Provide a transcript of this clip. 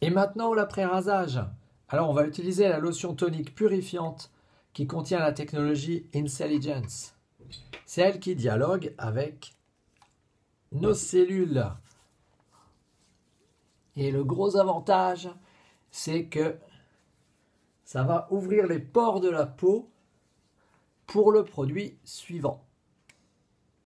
Et maintenant l'après-rasage. Alors on va utiliser la lotion tonique purifiante qui contient la technologie Intelligence. C'est elle qui dialogue avec nos cellules. Et le gros avantage, c'est que ça va ouvrir les pores de la peau pour le produit suivant.